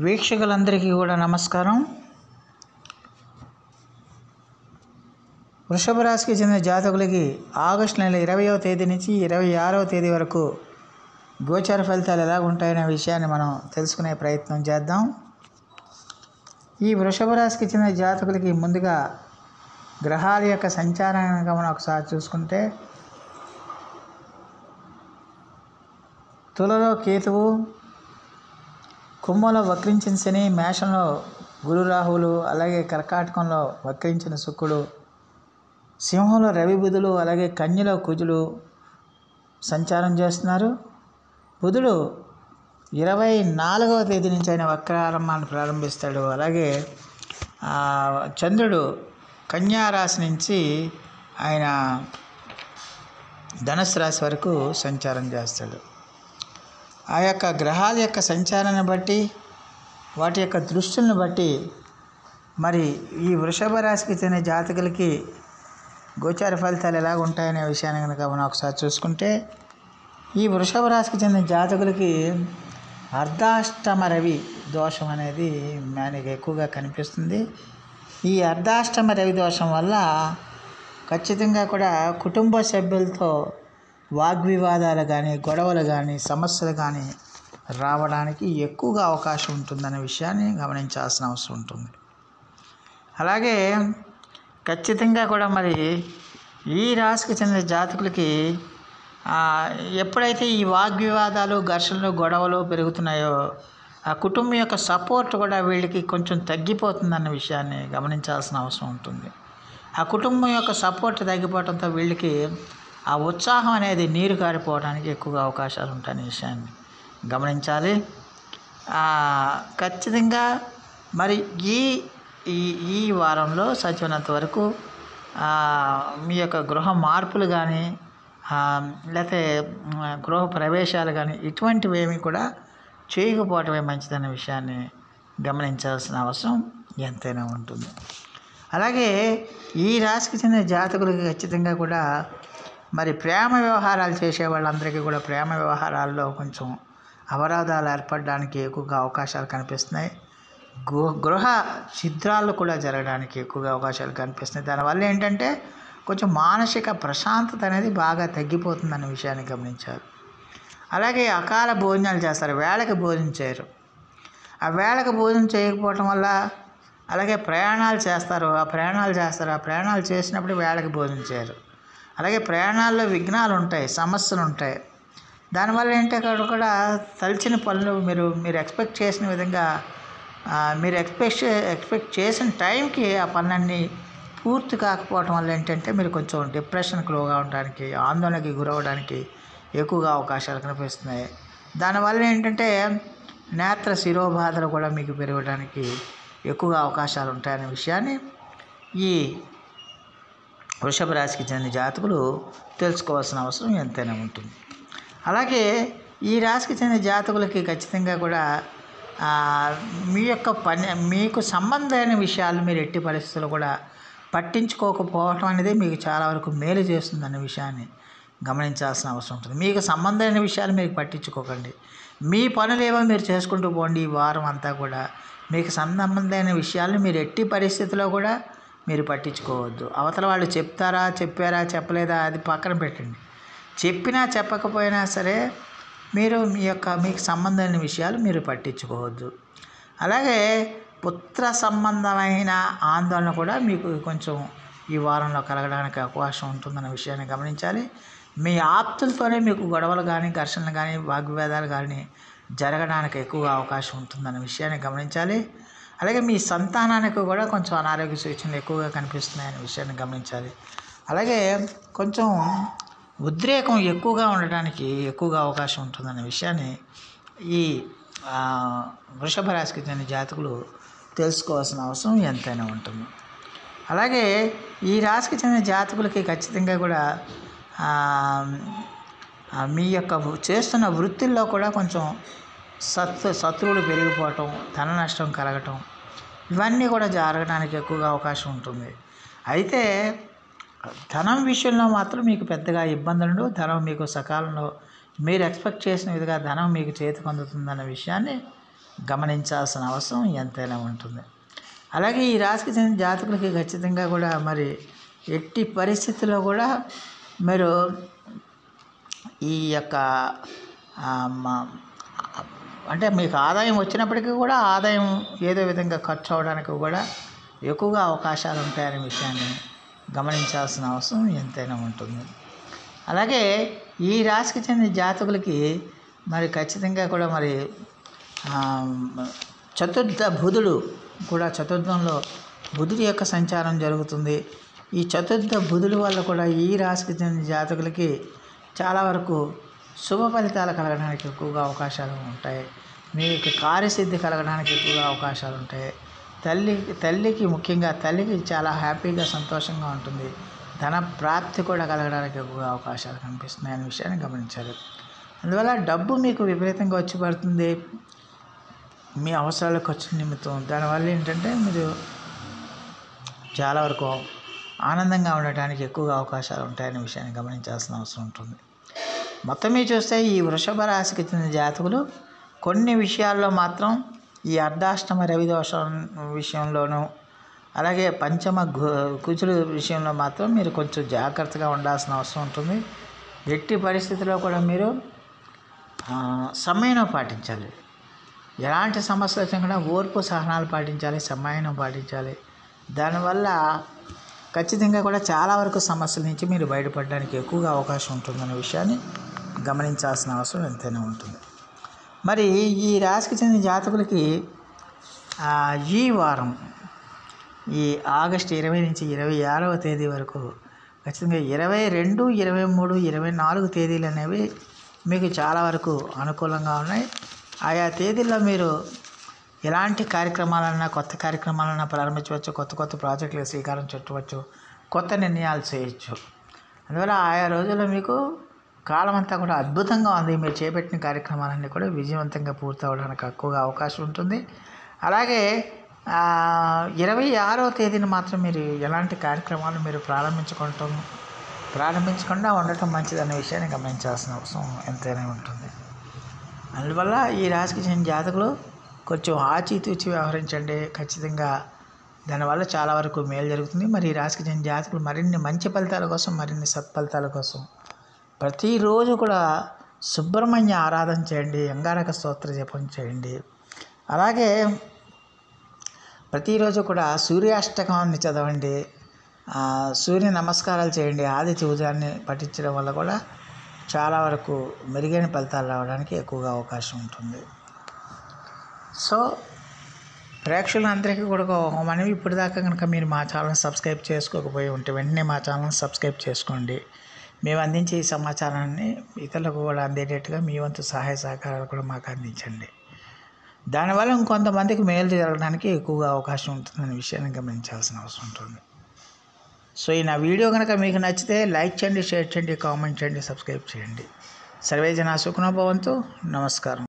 వీక్షకులందరికీ కూడా నమస్కారం. వృషభ రాశికి చెందిన జాతకులకి ఆగస్టు నెల ఇరవయో తేదీ నుంచి ఇరవై ఆరవ తేదీ వరకు గోచార ఫలితాలు ఎలా ఉంటాయనే విషయాన్ని మనం తెలుసుకునే ప్రయత్నం చేద్దాం. ఈ వృషభ రాశికి చెందిన జాతకులకి ముందుగా గ్రహాల యొక్క సంచారాన్ని మనం ఒకసారి చూసుకుంటే తులలో కేతువు కుంభంలో వక్రించిన శని మేషంలో గురు రాహువులు అలాగే కర్కాటకంలో వక్రించిన శుక్రుడు సింహంలో రవి బుధులు అలాగే కన్యలో కుజులు సంచారం చేస్తున్నారు. బుధుడు ఇరవై నాలుగవ తేదీ నుంచి ఆయన వక్రారంభాన్ని ప్రారంభిస్తాడు. అలాగే చంద్రుడు కన్యారాశి నుంచి ఆయన ధనుసు రాశి వరకు సంచారం చేస్తాడు. ఆ యొక్క గ్రహాల యొక్క సంచారాన్ని బట్టి వాటి యొక్క దృష్టిని బట్టి మరి ఈ వృషభ రాశికి చెందిన జాతకులకి గోచార ఫలితాలు ఎలా ఉంటాయనే విషయాన్ని కనుక మనం ఒకసారి చూసుకుంటే ఈ వృషభ రాశికి చెందిన జాతకులకి అర్ధాష్టమ రవి దోషం అనేది మనకి ఎక్కువగా కనిపిస్తుంది. ఈ అర్ధాష్టమ రవి దోషం వల్ల ఖచ్చితంగా కూడా కుటుంబ సభ్యులతో వాగ్వివాదాలు కానీ గొడవలు కానీ సమస్యలు కానీ రావడానికి ఎక్కువగా అవకాశం ఉంటుందనే విషయాన్ని గమనించాల్సిన అవసరం ఉంటుంది. అలాగే ఖచ్చితంగా కూడా మరి ఈ రాశికి చెందిన జాతకులకి ఎప్పుడైతే ఈ వాగ్వివాదాలు ఘర్షణలు గొడవలు పెరుగుతున్నాయో ఆ కుటుంబం యొక్క సపోర్ట్ కూడా వీళ్ళకి కొంచెం తగ్గిపోతుందన్న విషయాన్ని గమనించాల్సిన అవసరం ఉంటుంది. ఆ కుటుంబం యొక్క సపోర్ట్ తగ్గిపోవడంతో వీళ్ళకి ఆ ఉత్సాహం అనేది నీరు కారిపోవడానికి ఎక్కువగా అవకాశాలు ఉంటాయనే విషయాన్ని గమనించాలి. ఖచ్చితంగా మరి ఈ ఈ ఈ వారంలో సచ్చినంత వరకు మీ యొక్క గృహ మార్పులు కానీ లేకపోతే గృహ ప్రవేశాలు కానీ ఇటువంటివి ఏమి కూడా చేయకపోవటమే మంచిదన్న విషయాన్ని గమనించాల్సిన అవసరం ఎంతైనా ఉంటుంది. అలాగే ఈ రాశికి చెందిన జాతకులకి ఖచ్చితంగా కూడా మరి ప్రేమ వ్యవహారాలు చేసే వాళ్ళందరికీ కూడా ప్రేమ వ్యవహారాల్లో కొంచెం అవరోధాలు ఏర్పడడానికి ఎక్కువగా అవకాశాలు కనిపిస్తున్నాయి. గృహ గృహ ఛిద్రాలు కూడా జరగడానికి ఎక్కువగా అవకాశాలు కనిపిస్తున్నాయి. దానివల్ల ఏంటంటే కొంచెం మానసిక ప్రశాంతత అనేది బాగా తగ్గిపోతుందనే విషయాన్ని గమనించారు. అలాగే అకాల భోజనాలు చేస్తారు వేళకి భోజనం చేయరు. ఆ వేళకి భోజనం చేయకపోవటం వల్ల అలాగే ప్రయాణాలు చేస్తారు ఆ ప్రయాణాలు చేస్తారు ఆ ప్రయాణాలు చేసినప్పుడు వేళకి భోజనం చేయరు. అలాగే ప్రయాణాల్లో విఘ్నాలు ఉంటాయి సమస్యలు ఉంటాయి దానివల్ల ఏంటంటే అక్కడ కూడా తలిచిన పనులు మీరు మీరు ఎక్స్పెక్ట్ చేసిన విధంగా మీరు ఎక్స్పెక్ట్ ఎక్స్పెక్ట్ చేసిన టైంకి ఆ పనులన్నీ పూర్తి కాకపోవడం వల్ల ఏంటంటే మీరు కొంచెం డిప్రెషన్కి లోగా ఉండడానికి ఆందోళనకి గురవడానికి ఎక్కువగా అవకాశాలు కనిపిస్తున్నాయి. దానివల్ల ఏంటంటే నేత్ర శిరోబాధలు కూడా మీకు పెరగడానికి ఎక్కువగా అవకాశాలు ఉంటాయనే విషయాన్ని ఈ వృషభ రాశికి చెందిన జాతకులు తెలుసుకోవాల్సిన అవసరం ఎంతైనా ఉంటుంది. అలాగే ఈ రాశికి చెందిన జాతకులకి ఖచ్చితంగా కూడా మీ యొక్క పని మీకు సంబంధమైన విషయాలు మీరు ఎట్టి పరిస్థితుల్లో కూడా పట్టించుకోకపోవటం అనేది మీకు చాలా వరకు మేలు చేస్తుందన్న విషయాన్ని గమనించాల్సిన అవసరం ఉంటుంది. మీకు సంబంధమైన విషయాలు మీరు పట్టించుకోకండి. మీ పనులు ఏవో మీరు చేసుకుంటూ పోండి ఈ వారం అంతా కూడా. మీకు సంబంధమైన విషయాలను మీరు ఎట్టి పరిస్థితిలో కూడా మీరు పట్టించుకోవద్దు. అవతల వాళ్ళు చెప్తారా చెప్పారా చెప్పలేదా అది పక్కన పెట్టండి. చెప్పినా చెప్పకపోయినా సరే మీరు మీ యొక్క మీకు సంబంధమైన విషయాలు మీరు పట్టించుకోవద్దు. అలాగే పుత్ర సంబంధమైన ఆందోళన కూడా మీకు కొంచెం ఈ వారంలో కలగడానికి అవకాశం ఉంటుందన్న విషయాన్ని గమనించాలి. మీ ఆప్తులతోనే మీకు గొడవలు కానీ ఘర్షణలు కానీ వాగ్వివాదాలు కానీ జరగడానికి ఎక్కువగా అవకాశం ఉంటుందన్న విషయాన్ని గమనించాలి. అలాగే మీ సంతానానికి కూడా కొంచెం అనారోగ్య సూచనలు ఎక్కువగా కనిపిస్తున్నాయనే విషయాన్ని గమనించాలి. అలాగే కొంచెం ఉద్రేకం ఎక్కువగా ఉండడానికి ఎక్కువగా అవకాశం ఉంటుందనే విషయాన్ని ఈ వృషభ రాశికి చెందిన జాతకులు తెలుసుకోవాల్సిన అవసరం ఎంతైనా ఉంటుంది. అలాగే ఈ రాశికి చెందిన జాతకులకి ఖచ్చితంగా కూడా మీ యొక్క వృ- చేస్తున్న వృత్తిల్లో కూడా కొంచెం సత్ శత్రువులు పెరిగిపోవటం ధన నష్టం కలగటం ఇవన్నీ కూడా జరగడానికి ఎక్కువగా అవకాశం ఉంటుంది. అయితే ధనం విషయంలో మాత్రం మీకు పెద్దగా ఇబ్బందులు ఉండవు. ధనం మీకు సకాలంలో మీరు ఎక్స్పెక్ట్ చేసిన విధంగా ధనం మీకు చేతికి అందుతుందన్న విషయాన్ని గమనించాల్సిన అవసరం ఎంతైనా ఉంటుంది. అలాగే ఈ రాశికి చెందిన జాతకులకి ఖచ్చితంగా కూడా మరి ఎట్టి పరిస్థితుల్లో కూడా మీరు ఈ యొక్క అంటే మీకు ఆదాయం వచ్చినప్పటికీ కూడా ఆదాయం ఏదో విధంగా ఖర్చు అవడానికి కూడా ఎక్కువగా అవకాశాలు ఉంటాయనే విషయాన్ని గమనించాల్సిన అవసరం ఎంతైనా ఉంటుంది. అలాగే ఈ రాశికి చెందిన జాతకులకి మరి ఖచ్చితంగా కూడా మరి చతుర్థ బుధుడు కూడా చతుర్థంలో బుధుడి యొక్క సంచారం జరుగుతుంది. ఈ చతుర్థ బుధుడు వల్ల కూడా ఈ రాశికి చెందిన జాతకులకి చాలా వరకు శుభ ఫలితాలు కలగడానికి ఎక్కువగా అవకాశాలు ఉంటాయి. మీకు కార్యసిద్ధి కలగడానికి ఎక్కువగా అవకాశాలు ఉంటాయి. తల్లి తల్లికి ముఖ్యంగా తల్లికి చాలా హ్యాపీగా సంతోషంగా ఉంటుంది. ధన ప్రాప్తి కూడా కలగడానికి ఎక్కువగా అవకాశాలు కనిపిస్తున్నాయి అనే విషయాన్ని గమనించాలి. అందువల్ల డబ్బు మీకు విపరీతంగా వచ్చి పడుతుంది. మీ అవసరాల ఖర్చు నిమిత్తం. దానివల్ల ఏంటంటే మీరు చాలా వరకు ఆనందంగా ఉండటానికి ఎక్కువగా అవకాశాలు ఉంటాయనే విషయాన్ని గమనించాల్సిన అవసరం ఉంటుంది. మొత్తం మీద చూస్తే ఈ వృషభ రాశికి చెందిన జాతకులు కొన్ని విషయాల్లో మాత్రం ఈ అర్ధాష్టమ రవిదోషం విషయంలోనూ అలాగే పంచమ కుజుడు విషయంలో మాత్రం మీరు కొంచెం జాగ్రత్తగా ఉండాల్సిన అవసరం ఉంటుంది. ఎట్టి పరిస్థితుల్లో కూడా మీరు సమయం పాటించాలి. ఎలాంటి సమస్యలు వచ్చినా కూడా ఓర్పు సహనాలు పాటించాలి సమయం పాటించాలి. దానివల్ల ఖచ్చితంగా కూడా చాలా వరకు సమస్యల నుంచి మీరు బయటపడడానికి ఎక్కువగా అవకాశం ఉంటుందనే విషయాన్ని గమనించాల్సిన అవసరం ఎంతైనా ఉంటుంది. మరి ఈ రాశికి చెందిన జాతకులకి ఈ వారం ఈ ఆగస్టు ఇరవై నుంచి ఇరవై ఆరవ తేదీ వరకు ఖచ్చితంగా ఇరవై రెండు ఇరవై మూడు ఇరవై నాలుగు తేదీలు అనేవి మీకు చాలా వరకు అనుకూలంగా ఉన్నాయి. ఆయా తేదీల్లో మీరు ఎలాంటి కార్యక్రమాలన్నా కొత్త కార్యక్రమాలన్నా ప్రారంభించవచ్చు కొత్త కొత్త ప్రాజెక్టులకు శ్రీకారం చుట్టవచ్చు కొత్త నిర్ణయాలు చేయొచ్చు. అందువల్ల ఆయా రోజుల్లో మీకు కాలం అంతా కూడా అద్భుతంగా ఉంది. మీరు చేపట్టిన కార్యక్రమాలన్నీ కూడా విజయవంతంగా పూర్తి అవడానికి ఎక్కువగా అవకాశం ఉంటుంది. అలాగే ఇరవై ఆరో తేదీన మాత్రం మీరు ఎలాంటి కార్యక్రమాలు మీరు ప్రారంభించుకుంటాం ప్రారంభించకుండా ఉండటం మంచిదనే విషయాన్ని గమనించాల్సిన అవసరం ఎంతైనా ఉంటుంది. అందువల్ల ఈ రాశికి చెందిన జాతకులు కొంచెం ఆచితూచి వ్యవహరించండి. ఖచ్చితంగా దానివల్ల చాలా వరకు మేలు జరుగుతుంది. మరి ఈ రాశికి చెందిన జాతకులు మరిన్ని మంచి ఫలితాల కోసం మరిన్ని సత్ఫలితాల కోసం ప్రతిరోజు కూడా సుబ్రహ్మణ్య ఆరాధన చేయండి అంగారక స్తోత్ర జపం చేయండి. అలాగే ప్రతిరోజు కూడా సూర్యాష్టకాన్ని చదవండి. సూర్య నమస్కారాలు చేయండి. ఆదిత్య ఉదయాన్ని పఠించడం వల్ల కూడా చాలా వరకు మెరుగైన ఫలితాలు రావడానికి ఎక్కువగా అవకాశం ఉంటుంది. సో ప్రేక్షకులందరికీ కూడా ఒక మనవి ఇప్పటిదాకా కనుక మీరు మా ఛానల్ సబ్స్క్రైబ్ చేసుకోకపోయి ఉంటే వెంటనే మా ఛానల్ సబ్స్క్రైబ్ చేసుకోండి. మేము అందించే ఈ సమాచారాన్ని ఇతరులకు కూడా అందేటట్టుగా మీ వంతు సహాయ సహకారాలు కూడా మాకు అందించండి. దానివల్ల ఇంకొంతమందికి మేలు జరగడానికి ఎక్కువగా అవకాశం ఉంటుందనే విషయాన్ని గమనించాల్సిన అవసరం ఉంటుంది. సో ఈ నా వీడియో కనుక మీకు నచ్చితే లైక్ చేయండి షేర్ చేయండి కామెంట్ చేయండి సబ్స్క్రైబ్ చేయండి. సర్వే జన సుఖనోభవంతు నమస్కారం.